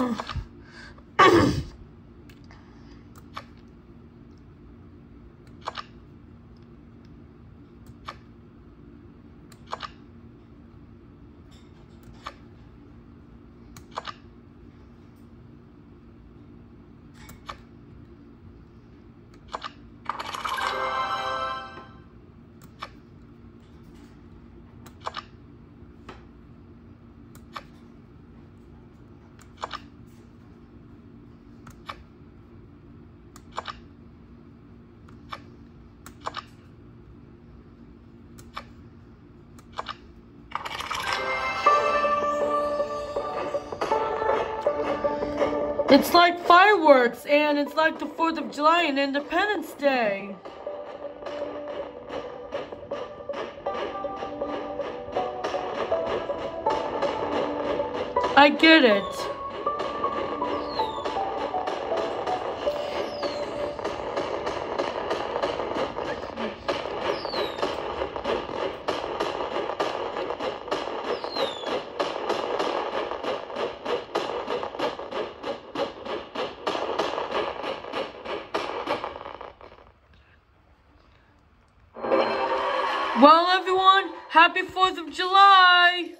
Oh. It's like fireworks, and it's like the 4th of July and Independence Day. I get it. Well, everyone, happy 4th of July!